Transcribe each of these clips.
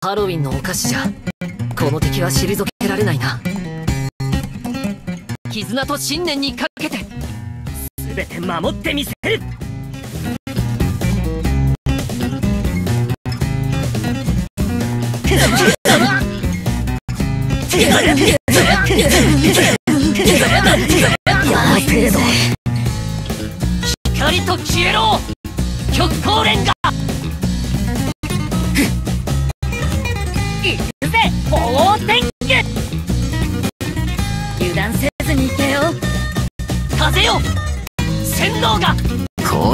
ハロウィンのお菓子じゃ。この敵は退けられないな。絆と信念にかけて。全て守ってみせる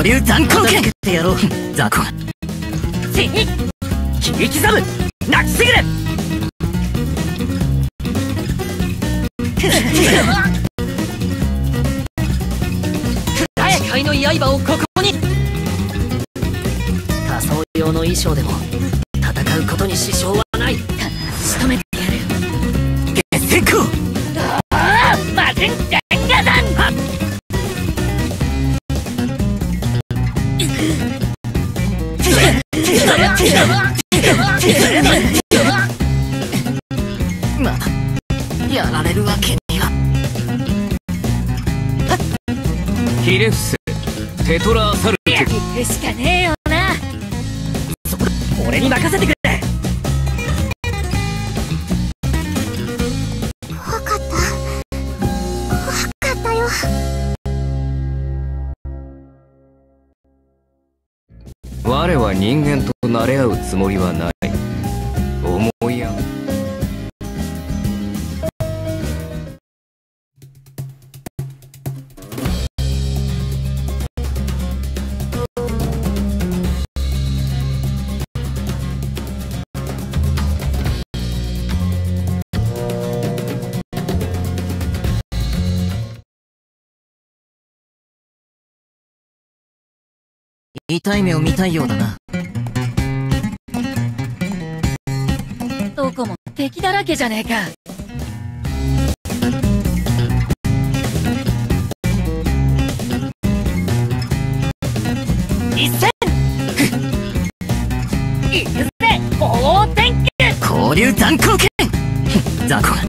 流残光剣ってやろう。雑魚切り刻む。泣きすぎる。の刃をここに仮装用の衣装でも戦うことに支障は我は人間と慣れ合うつもりはない。痛い目を見たいようだな。どこも敵だらけじゃねえか。一戦。行くぜ鳳天下交流残光剣雑魚や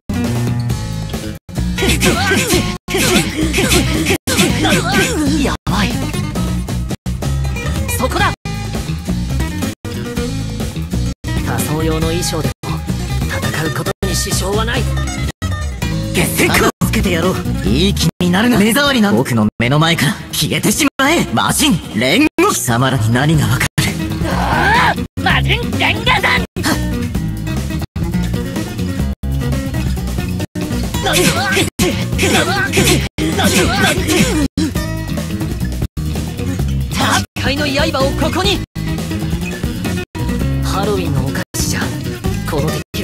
用の衣装でも戦うことに支障はない。月星光つけてやろう。いい気になるな。目障りな僕の目の前から消えてしまえ。魔人煉獄貴様らに何がわかる。ああマジンガンガダン界の刃をここに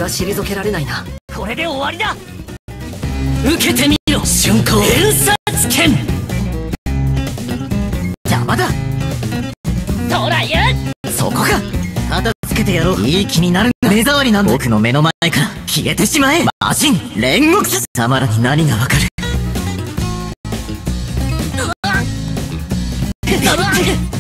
は退けられないな。これで終わりだ。受けてみろ瞬間連殺剣。邪魔だ。トライそこか。片付けてやろう。いい気になるな。目障りなんだ。僕の目の前から。消えてしまえ。魔人煉獄貴様らに何がわかる。光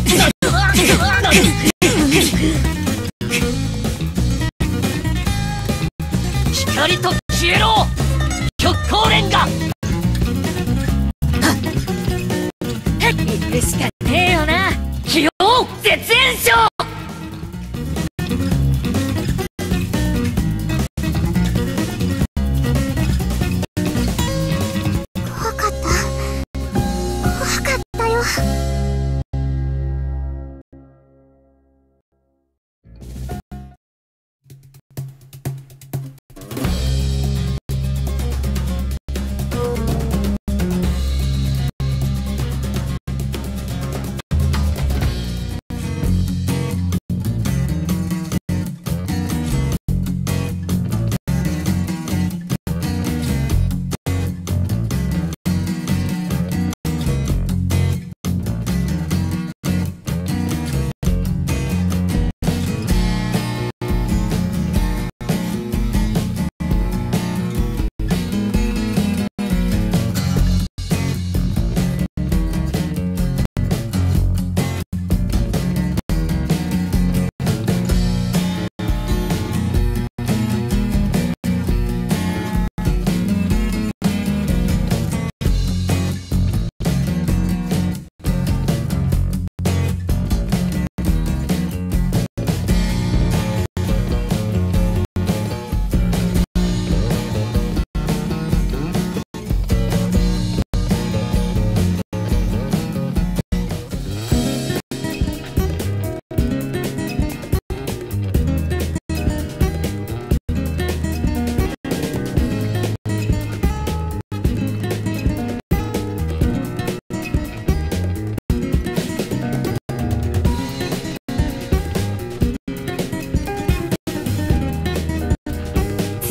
行く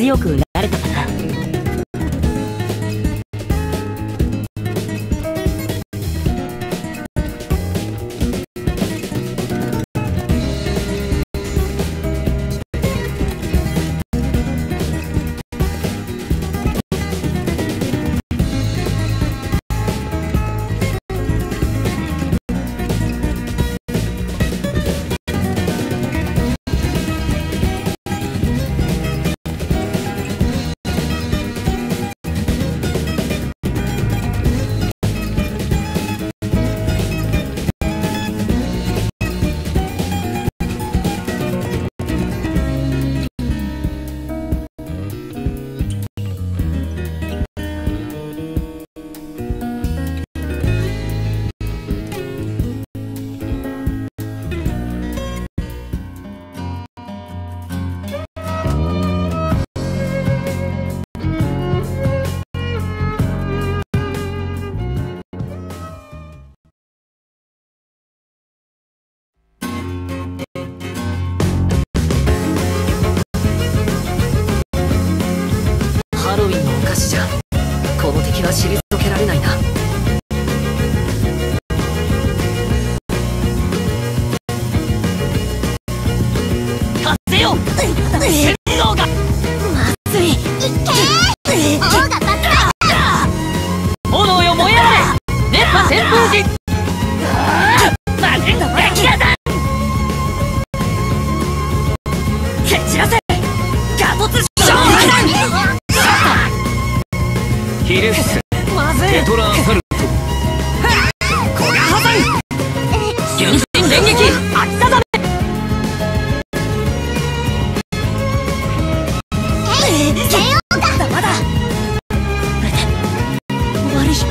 強く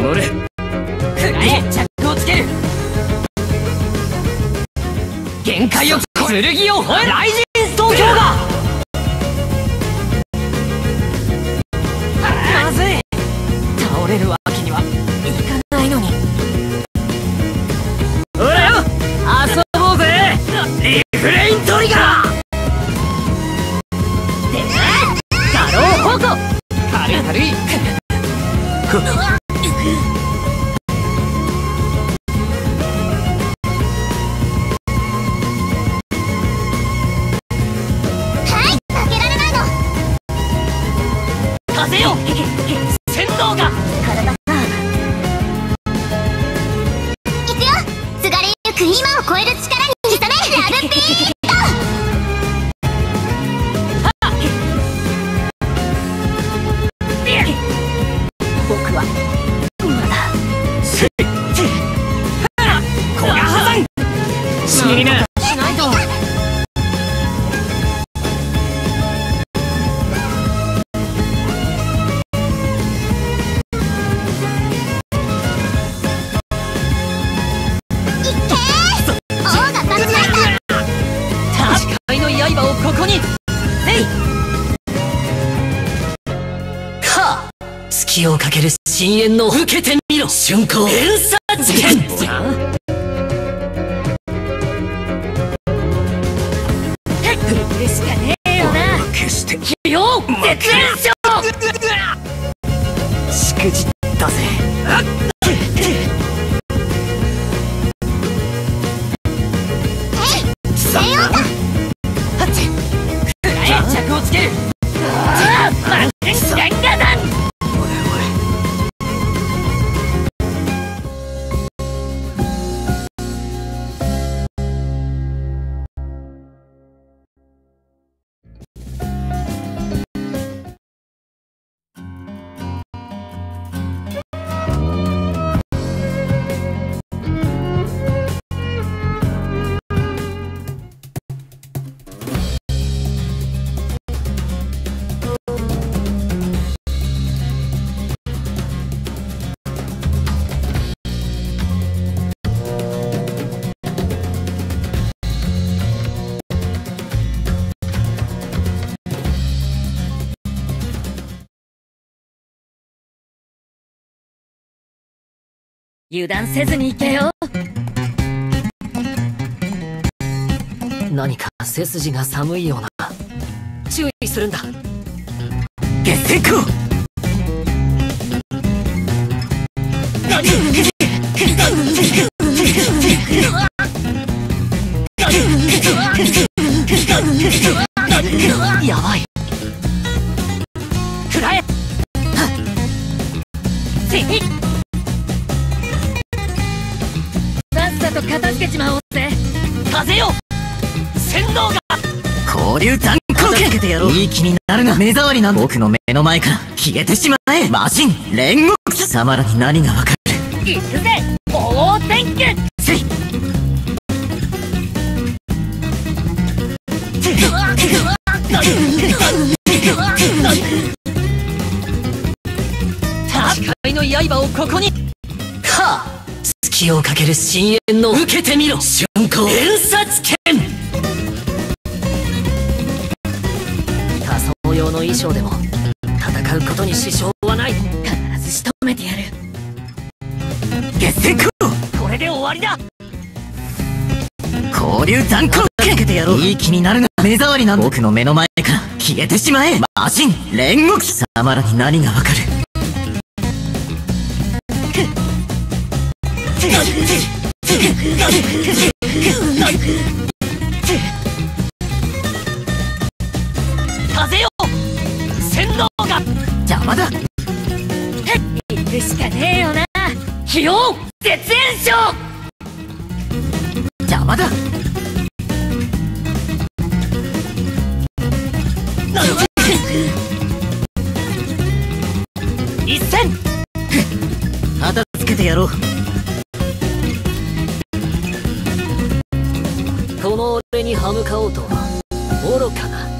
乗れ。らえをつける。限界を剣を吠えライジンスまずい。倒れるわ。ヘぜよ。う洗が時をかける深淵の受けてみろ。瞬間偏差事件油断せずに行けよ。何か背筋が寒いような。注意するんだ。月星光洗脳が交流残光剣けてやろう。いい気になるな。目障りなん僕の目の前から消えてしまえ。魔人煉獄貴様らに何がわかる。行くぜ。大天気。せい。誓いの刃をここに。はあ。隙をかける深淵の。受けてみろ。春光偏殺剣。仮でも戦うことに支障はない。必ず仕留めてやる。月星光これで終わりだ。交流残光剣けてやろう。いい気になるな。目障りなん僕の目の前から消えてしまえ。魔人煉獄。貴様らに何がわかる絶縁症邪魔だ。一戦。片付けてやろう。この俺に歯向かおうとは愚かな